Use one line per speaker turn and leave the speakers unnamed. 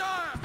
die!